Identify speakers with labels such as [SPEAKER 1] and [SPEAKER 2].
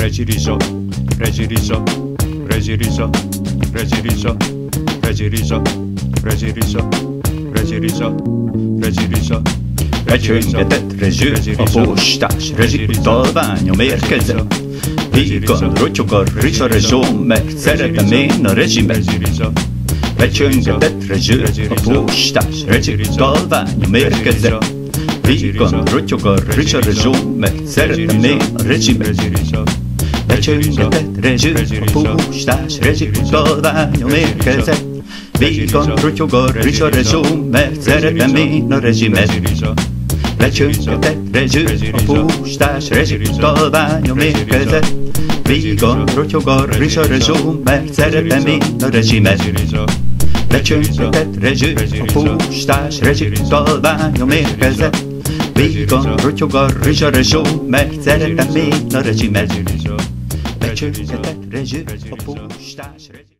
[SPEAKER 1] Rezsiriza, rezsiriza, rezsiriza, rezsiriza, rezsiriza, rezsiriza, rezsiriza, rezsiriza,
[SPEAKER 2] Becsöngetett rezső, a postás rezsiutalványom érkezett. Vígan rotyog a rizsa rezsó, mert szeretem én a rezsimet. Becsöngetett rezső, a postás rezsiutalványom érkezett. Vígan rotyog a rizsa rezsó, mert szeretem én a rezsimet. Becsöngetett rezső, a postás rezsiutalványom érkezett. Vígan rotyog a rizsa rezsó, mert szeretem én a rezsimet. Lecsöngetett rezső, a postás rezsiutalványom érkezett. Vígan rotyog a rizsa rezsó, mert szeretem én a rezsimet. Lecsöngetett rezső, a postás rezsiutalványom érkezett. Vígan rotyog a rizsa rezsó, mert szeretem én a rezsimet.
[SPEAKER 1] Rezsiriza,
[SPEAKER 2] Becsöngetett rezső, a postás rezsiutalványom